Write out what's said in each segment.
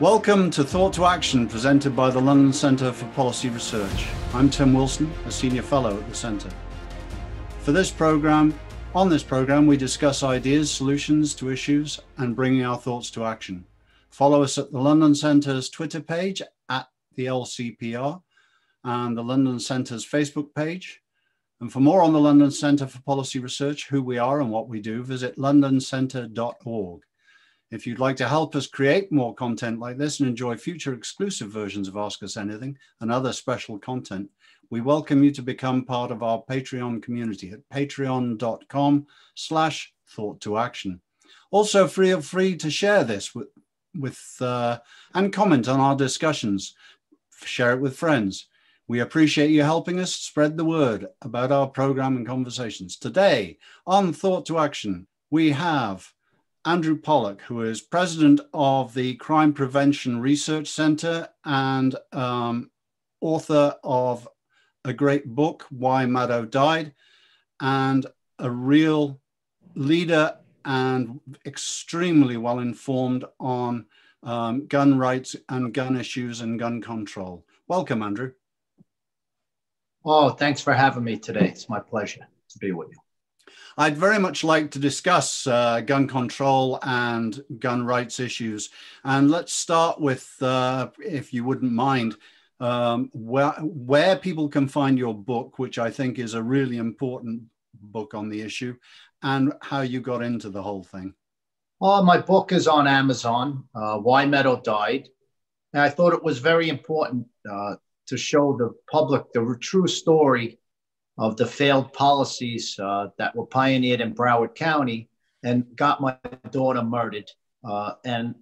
Welcome to Thought to Action, presented by the London Centre for Policy Research. I'm Tim Wilson, a Senior Fellow at the Centre. For this programme, on this programme, we discuss ideas, solutions to issues, and bringing our thoughts to action. Follow us at the London Centre's Twitter page at the LCPR and the London Centre's Facebook page. And for more on the London Centre for Policy Research, who we are and what we do, visit londoncentre.org. If you'd like to help us create more content like this and enjoy future exclusive versions of Ask Us Anything and other special content, we welcome you to become part of our Patreon community at patreon.com slash thought to action. Also, feel free to share this with, with uh, and comment on our discussions. Share it with friends. We appreciate you helping us spread the word about our program and conversations. Today on Thought to Action, we have Andrew Pollack, who is president of the Crime Prevention Research Center and um, author of a great book, Why Meadow Died, and a real leader and extremely well informed on um, gun rights and gun issues and gun control. Welcome, Andrew. Oh, thanks for having me today. It's my pleasure to be with you. I'd very much like to discuss uh, gun control and gun rights issues. And let's start with, uh, if you wouldn't mind, um, where, where people can find your book, which I think is a really important book on the issue, and how you got into the whole thing. Well, my book is on Amazon, uh, Why Meadow Died. And I thought it was very important uh, to show the public the true story of the failed policies uh, that were pioneered in Broward County and got my daughter murdered. Uh, and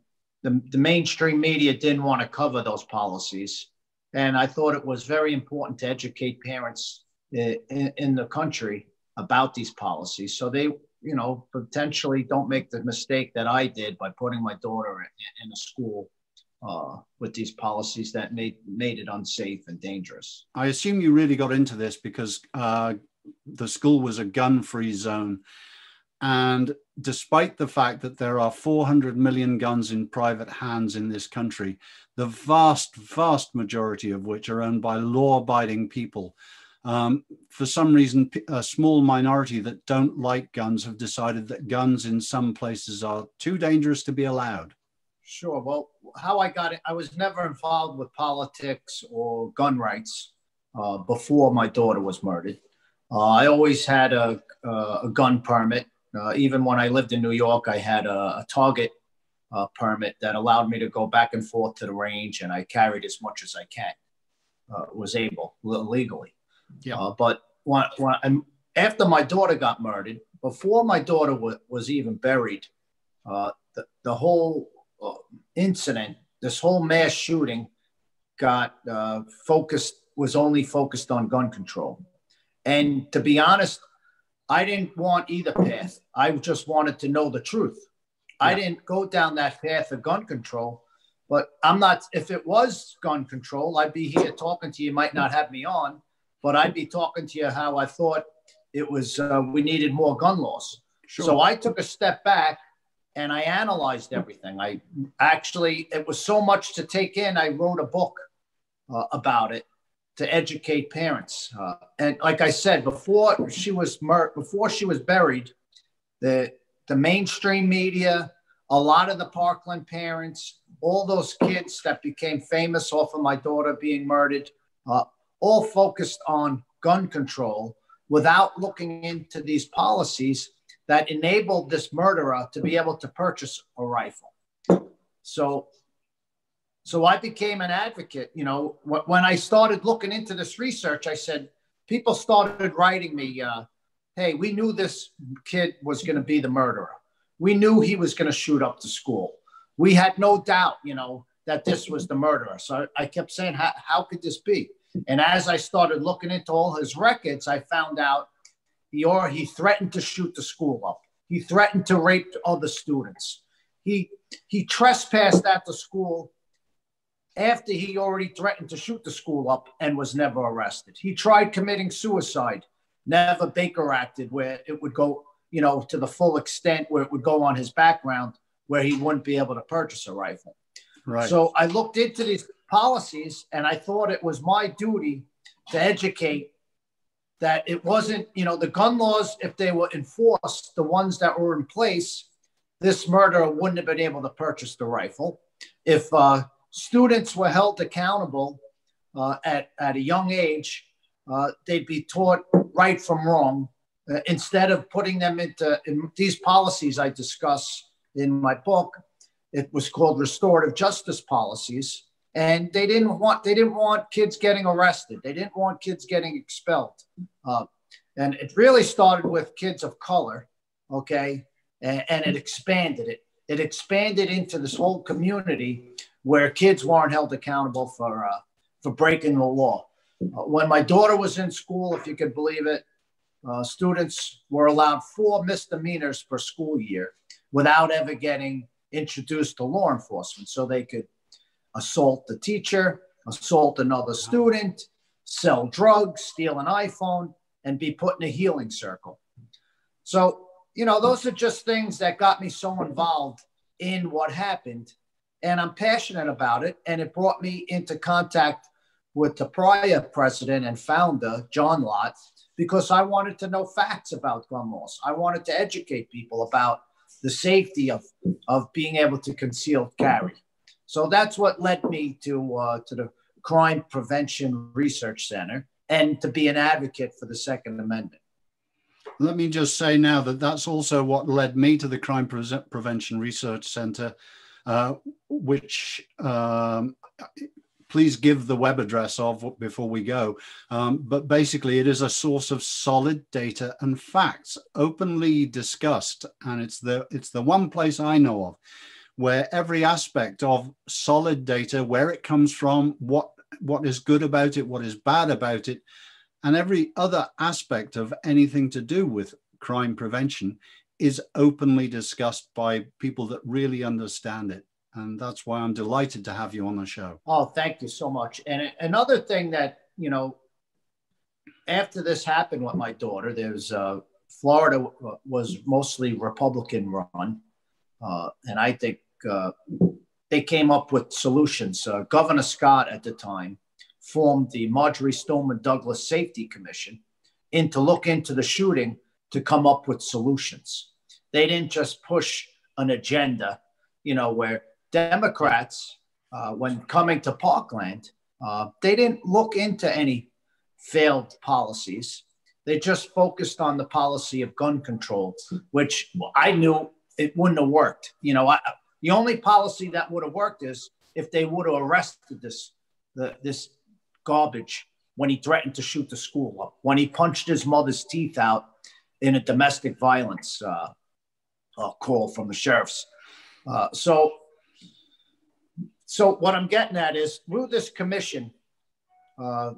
the, the mainstream media didn't want to cover those policies. And I thought it was very important to educate parents in, in the country about these policies so they, you know, potentially don't make the mistake that I did by putting my daughter in, in a school uh, with these policies that made made it unsafe and dangerous. I assume you really got into this because uh, the school was a gun-free zone, and despite the fact that there are 400 million guns in private hands in this country, the vast, vast majority of which are owned by law-abiding people. Um, for some reason, a small minority that don't like guns have decided that guns in some places are too dangerous to be allowed. Sure. Well, how I got it, I was never involved with politics or gun rights uh, before my daughter was murdered. Uh, I always had a, a gun permit. Uh, even when I lived in New York, I had a, a target uh, permit that allowed me to go back and forth to the range, and I carried as much as I can, uh, was able legally. Yeah. Uh, but when, when, after my daughter got murdered, before my daughter w- was even buried, the, the whole incident, this whole mass shooting got uh, focused, was only focused on gun control. And to be honest, I didn't want either path. I just wanted to know the truth. Yeah. I didn't go down that path of gun control, but I'm not, if it was gun control, I'd be here talking to you, might not have me on, but I'd be talking to you how I thought it was, uh, we needed more gun laws. Sure. So I took a step back and I analyzed everything. I actually, it was so much to take in. I wrote a book uh, about it to educate parents. Uh, and like I said, before she was mur- before she was buried, the the mainstream media, a lot of the Parkland parents, all those kids that became famous off of my daughter being murdered, uh, all focused on gun control without looking into these policies that enabled this murderer to be able to purchase a rifle. So, so I became an advocate. You know, when I started looking into this research, I said, people started writing me, uh, hey, we knew this kid was going to be the murderer. We knew he was going to shoot up the school. We had no doubt, you know, that this was the murderer. So I kept saying, how, how could this be? And as I started looking into all his records, I found out he or he threatened to shoot the school up. He threatened to rape other students. He he trespassed at the school after he already threatened to shoot the school up and was never arrested. He tried committing suicide, never Baker acted where it would go, you know, to the full extent where it would go on his background where he wouldn't be able to purchase a rifle. Right. So I looked into these policies and I thought it was my duty to educate that it wasn't, you know, the gun laws, if they were enforced, the ones that were in place, this murderer wouldn't have been able to purchase the rifle. If uh, students were held accountable uh, at, at a young age, uh, they'd be taught right from wrong uh, instead of putting them into in these policies I discuss in my book. It was called restorative justice policies, and they didn't want they didn't want kids getting arrested. They didn't want kids getting expelled, uh, and it really started with kids of color, okay, and, and it expanded it. It expanded into this whole community where kids weren't held accountable for uh, for breaking the law. Uh, when my daughter was in school, if you could believe it, uh, students were allowed four misdemeanors per school year without ever getting introduced to law enforcement. So they could assault the teacher, assault another student, sell drugs, steal an iPhone, and be put in a healing circle. So, you know, those are just things that got me so involved in what happened. And I'm passionate about it. And it brought me into contact with the prior president and founder, John Lott, because I wanted to know facts about gun laws. I wanted to educate people about the safety of, of being able to conceal carry. So that's what led me to, uh, to the Crime Prevention Research Center and to be an advocate for the Second Amendment. Let me just say now that that's also what led me to the Crime Pre- Prevention Research Center, uh, which um, please give the web address of before we go. Um, but basically, it is a source of solid data and facts, openly discussed, and it's the it's the one place I know of where every aspect of solid data, where it comes from, what what is good about it, what is bad about it, and every other aspect of anything to do with crime prevention is openly discussed by people that really understand it and that's why I'm delighted to have you on the show. Oh, thank you so much. And another thing that you know, after this happened with my daughter, there's uh, Florida was mostly Republican run, and I think uh, they came up with solutions. Uh, Governor Scott at the time formed the Marjory Stoneman Douglas Safety Commission in to look into the shooting to come up with solutions. They didn't just push an agenda, you know, where Democrats, uh, when coming to Parkland, uh, they didn't look into any failed policies. They just focused on the policy of gun control, which I knew it wouldn't have worked. You know, I, the only policy that would have worked is if they would have arrested this the, this garbage when he threatened to shoot the school up, when he punched his mother's teeth out in a domestic violence uh, uh, call from the sheriffs. Uh, so so what I'm getting at is through this commission, uh,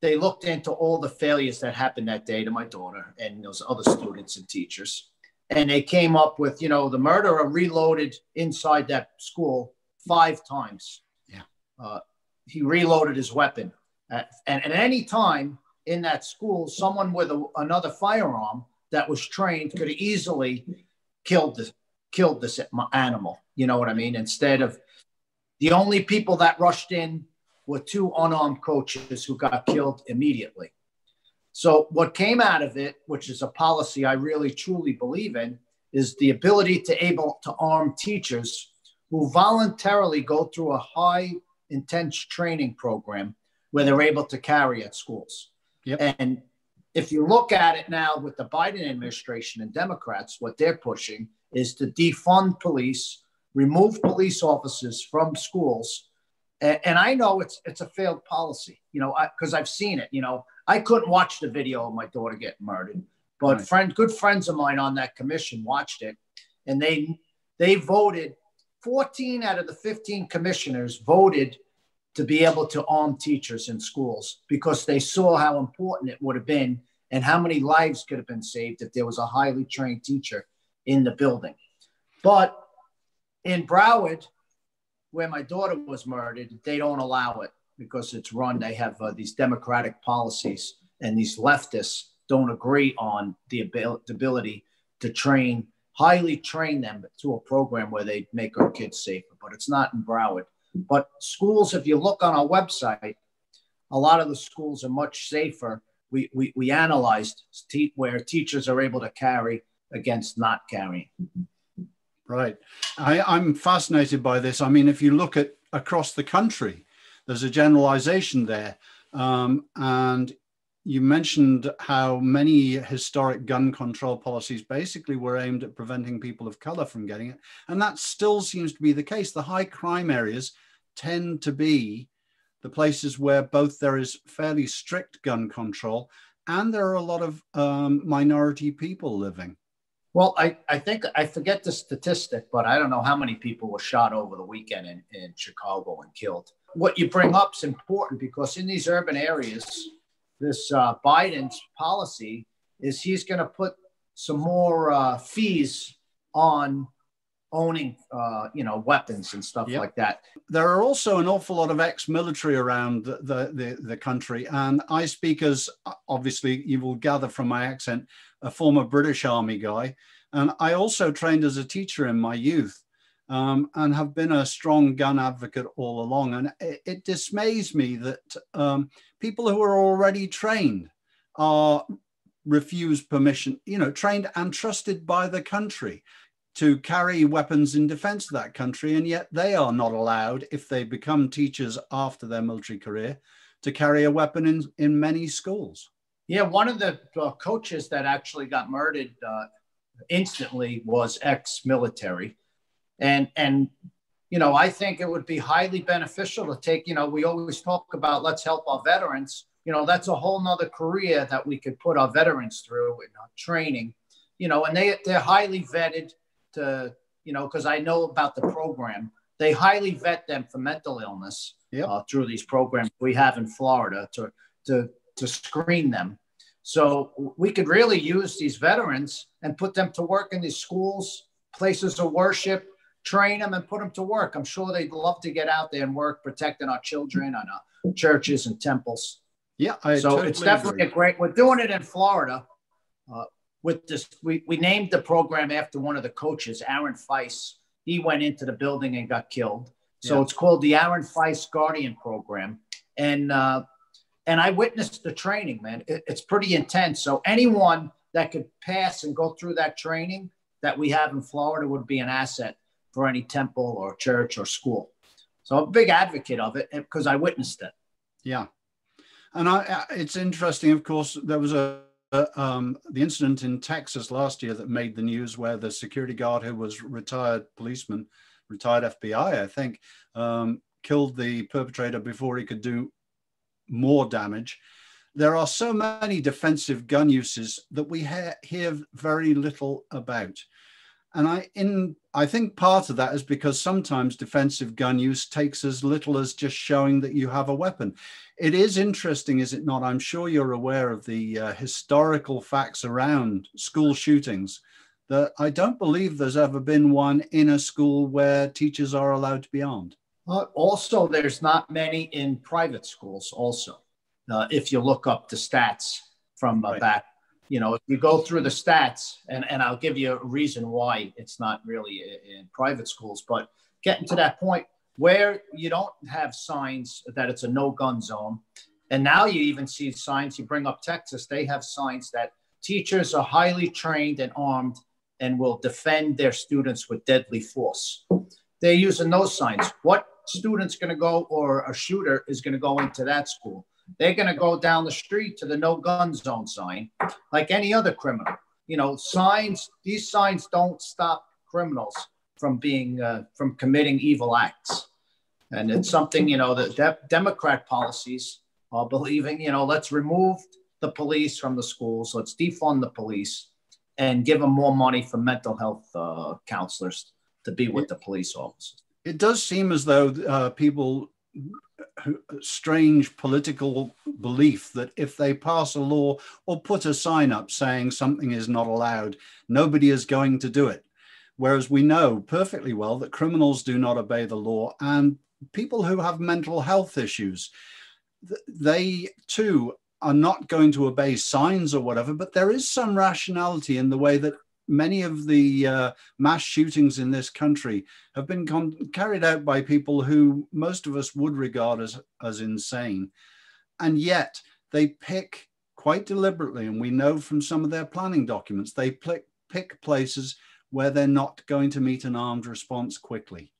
they looked into all the failures that happened that day to my daughter and those other students and teachers. And they came up with, you know, the murderer reloaded inside that school five times. Yeah. Uh, he reloaded his weapon. At, and at any time in that school, someone with a, another firearm that was trained could have easily killed this, killed this animal. You know what I mean? Instead of the only people that rushed in were two unarmed coaches who got killed immediately. So, what came out of it, which is a policy I really truly believe in, is the ability to able to arm teachers who voluntarily go through a high intense training program where they're able to carry at schools. Yep. And if you look at it now with the Biden administration and Democrats, what they're pushing is to defund police remove police officers from schools. And, and I know it's it's a failed policy, you know, because I've seen it. You know, I couldn't watch the video of my daughter getting murdered, but right. friend, good friends of mine on that commission watched it, and they they voted. 14 out of the 15 commissioners voted to be able to arm teachers in schools because they saw how important it would have been and how many lives could have been saved if there was a highly trained teacher in the building. But in Broward, where my daughter was murdered, they don't allow it because it's run. They have uh, these democratic policies, and these leftists don't agree on the ability to train, highly train them to a program where they make our kids safer. But it's not in Broward. But schools, if you look on our website, a lot of the schools are much safer. We, we, we analyzed where teachers are able to carry against not carrying. Right. I, I'm fascinated by this. I mean, if you look at across the country, there's a generalization there. Um, and you mentioned how many historic gun control policies basically were aimed at preventing people of color from getting it. And that still seems to be the case. The high crime areas tend to be the places where both there is fairly strict gun control and there are a lot of um, minority people living. Well, I, I think I forget the statistic, but I don't know how many people were shot over the weekend in, in Chicago and killed. What you bring up is important because in these urban areas, this uh, Biden's policy is he's going to put some more uh, fees on owning, uh, you know, weapons and stuff yep. like that. There are also an awful lot of ex-military around the, the, the, the country, and I speak as obviously you will gather from my accent, a former British Army guy, and I also trained as a teacher in my youth. Um, and have been a strong gun advocate all along. And it, it dismays me that um, people who are already trained are refused permission, you know, trained and trusted by the country to carry weapons in defense of that country. And yet they are not allowed, if they become teachers after their military career, to carry a weapon in, in many schools. Yeah, one of the uh, coaches that actually got murdered uh, instantly was ex-military, and and you know, I think it would be highly beneficial to take, you know, we always talk about let's help our veterans. You know, that's a whole nother career that we could put our veterans through in training, you know, and they, they're highly vetted to, you know, because I know about the program. They highly vet them for mental illness yep. uh, through these programs we have in Florida to, to, to screen them. So we could really use these veterans and put them to work in these schools, places of worship, train them and put them to work. I'm sure they'd love to get out there and work protecting our children and our churches and temples. Yeah, I so totally it's definitely agree. a great. We're doing it in Florida. Uh, with this, we, we named the program after one of the coaches, Aaron Feis. He went into the building and got killed. So yeah. it's called the Aaron Feis Guardian Program, and uh, and I witnessed the training, man. It, it's pretty intense. So anyone that could pass and go through that training that we have in Florida would be an asset for any temple or church or school. So I'm a big advocate of it because I witnessed it. Yeah. And I, it's interesting, of course, there was a, um, the incident in Texas last year that made the news where the security guard who was retired policeman, retired FBI, I think, um, killed the perpetrator before he could do more damage. There are so many defensive gun uses that we ha- hear very little about. And I, in, I think part of that is because sometimes defensive gun use takes as little as just showing that you have a weapon. It is interesting, is it not? I'm sure you're aware of the uh, historical facts around school shootings. That I don't believe there's ever been one in a school where teachers are allowed to be armed. Uh, also, there's not many in private schools. Also, uh, if you look up the stats from uh, right. back you know, if you go through the stats, and, and I'll give you a reason why it's not really in private schools, but getting to that point where you don't have signs that it's a no gun zone. And now you even see signs, you bring up Texas, they have signs that teachers are highly trained and armed and will defend their students with deadly force. They're using those signs. What student's going to go or a shooter is going to go into that school? They're going to go down the street to the no gun zone sign like any other criminal. You know, signs, these signs don't stop criminals from being, uh, from committing evil acts. And it's something, you know, the de- Democrat policies are believing, you know, let's remove the police from the schools, let's defund the police and give them more money for mental health uh, counselors to be with the police officers. It does seem as though uh, people strange political belief that if they pass a law or put a sign up saying something is not allowed, nobody is going to do it. Whereas we know perfectly well that criminals do not obey the law and people who have mental health issues, they too are not going to obey signs or whatever, but there is some rationality in the way that many of the uh, mass shootings in this country have been carried out by people who most of us would regard as, as insane. And yet they pick quite deliberately, and we know from some of their planning documents, they pick, pick places where they're not going to meet an armed response quickly.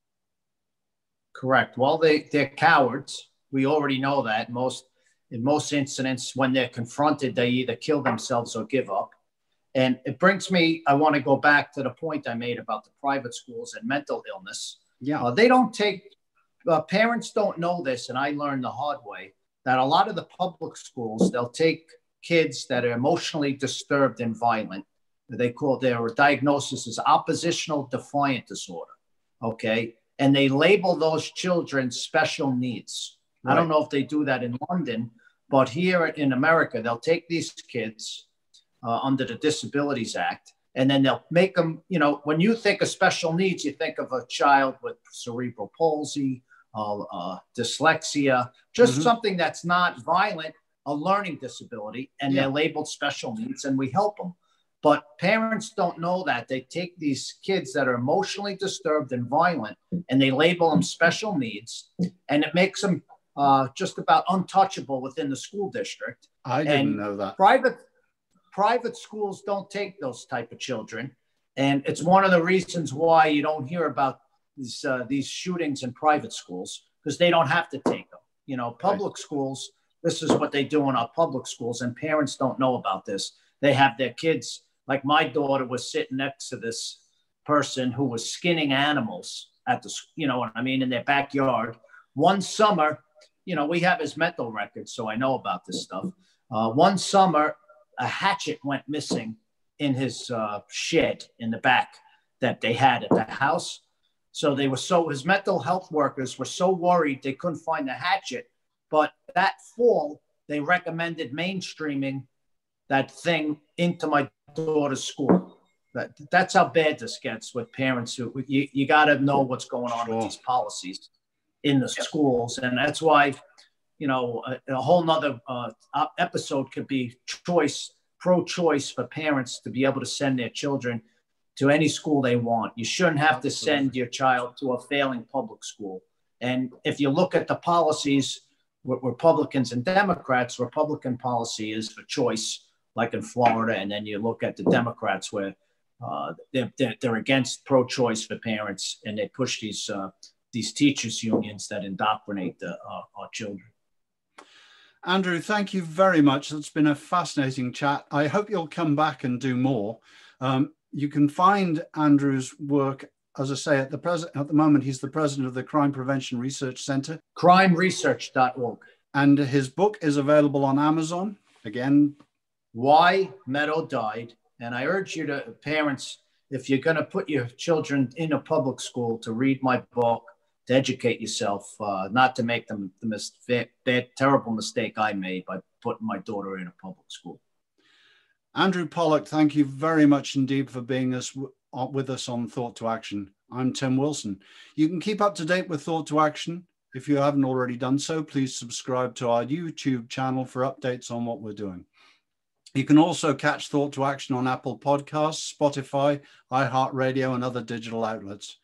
Correct. Well, they, they're cowards. We already know that. Most in most incidents, when they're confronted, they either kill themselves or give up. And it brings me, I want to go back to the point I made about the private schools and mental illness. Yeah. Uh, they don't take, uh, parents don't know this, and I learned the hard way that a lot of the public schools, they'll take kids that are emotionally disturbed and violent. They call their diagnosis is oppositional defiant disorder. Okay. And they label those children special needs. Right. I don't know if they do that in London, but here in America, they'll take these kids uh, under the Disabilities Act and then they'll make them, you know, when you think of special needs, you think of a child with cerebral palsy, uh, uh, dyslexia, just mm-hmm. something that's not violent, a learning disability, and yeah. they're labeled special needs, and we help them. But parents don't know that. They take these kids that are emotionally disturbed and violent and they label them special needs, and it makes them uh, just about untouchable within the school district. I didn't and know that. Private private schools don't take those type of children, and it's one of the reasons why you don't hear about these uh, these shootings in private schools because they don't have to take them. You know, public right. schools. This is what they do in our public schools, and parents don't know about this. They have their kids like my daughter was sitting next to this person who was skinning animals at the, you know what I mean, in their backyard. One summer, you know, we have his mental records, so I know about this stuff. Uh, one summer, a hatchet went missing in his uh, shed in the back that they had at the house. So they were so, his mental health workers were so worried they couldn't find the hatchet. But that fall, they recommended mainstreaming that thing into my daughter's school. That, that's how bad this gets with parents who you, you got to know what's going on sure. with these policies in the schools. And that's why, you know, a, a whole nother uh, episode could be choice, pro choice for parents to be able to send their children to any school they want. You shouldn't have to send your child to a failing public school. And if you look at the policies, Republicans and Democrats, Republican policy is for choice like in Florida, and then you look at the Democrats where uh, they're, they're, they're, against pro-choice for parents, and they push these uh, these teachers unions that indoctrinate the, uh, our children. Andrew, thank you very much. It's been a fascinating chat. I hope you'll come back and do more. Um, you can find Andrew's work, as I say, at the present at the moment. He's the president of the Crime Prevention Research Center, crimeresearch.org, and his book is available on Amazon. Again, why Meadow died. And I urge you to, parents, if you're going to put your children in a public school, to read my book, to educate yourself, uh, not to make them the mis- bad, terrible mistake I made by putting my daughter in a public school. Andrew Pollack, thank you very much indeed for being us, uh, with us on Thought to Action. I'm Tim Wilson. You can keep up to date with Thought to Action. If you haven't already done so, please subscribe to our YouTube channel for updates on what we're doing. You can also catch Thought to Action on Apple Podcasts, Spotify, iHeartRadio, and other digital outlets.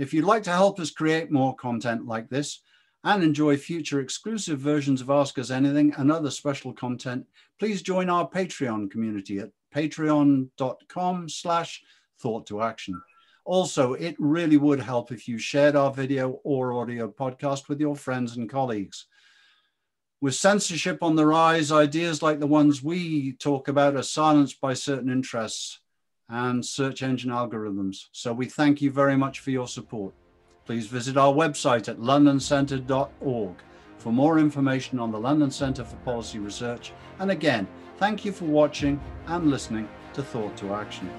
If you'd like to help us create more content like this and enjoy future exclusive versions of Ask Us Anything and other special content, please join our Patreon community at patreon.com slash thought to action. Also, it really would help if you shared our video or audio podcast with your friends and colleagues. With censorship on the rise, ideas like the ones we talk about are silenced by certain interests and search engine algorithms. So we thank you very much for your support. Please visit our website at londoncentre.org for more information on the London Centre for Policy Research. And again, thank you for watching and listening to Thought to Action.